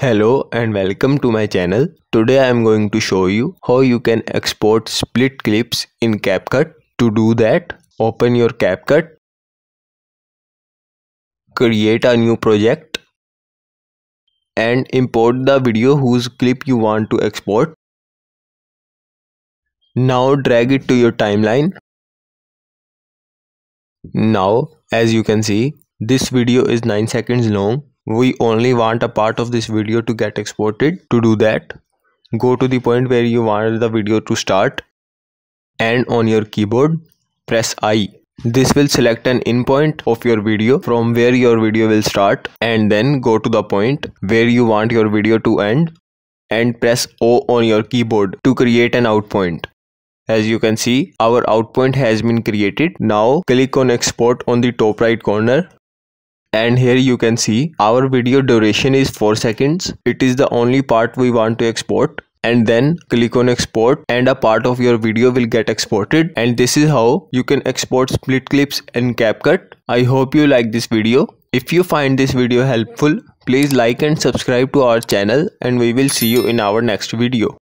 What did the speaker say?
Hello and welcome to my channel. Today I am going to show you how you can export split clips in CapCut. To do that, open your CapCut, create a new project and import the video whose clip you want to export. Now drag it to your timeline. Now as you can see, this video is 9 seconds long we only want a part of this video to get exported. To do that go to the point where you want the video to start and on your keyboard press i. This will select an in point of your video from where your video will start and then go to the point where you want your video to end and press o on your keyboard to create an out point as you can see our out point has been created. Now click on export on the top right corner and here you can see our video duration is 4 seconds it is the only part we want to export and then click on export and a part of your video will get exported and this is how you can export split clips in CapCut. I hope you like this video. If you find this video helpful, please like and subscribe to our channel and we will see you in our next video.